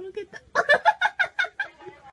ろけた。